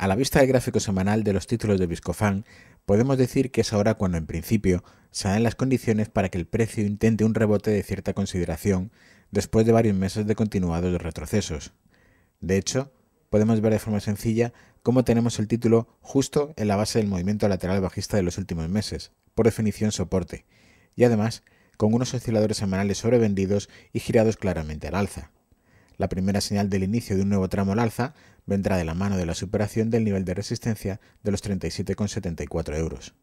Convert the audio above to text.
A la vista del gráfico semanal de los títulos de Viscofan, podemos decir que es ahora cuando en principio se dan las condiciones para que el precio intente un rebote de cierta consideración después de varios meses de continuados retrocesos. De hecho, podemos ver de forma sencilla cómo tenemos el título justo en la base del movimiento lateral bajista de los últimos meses, por definición soporte, y además con unos osciladores semanales sobrevendidos y girados claramente al alza. La primera señal del inicio de un nuevo tramo al alza vendrá de la mano de la superación del nivel de resistencia de los 37,74 euros.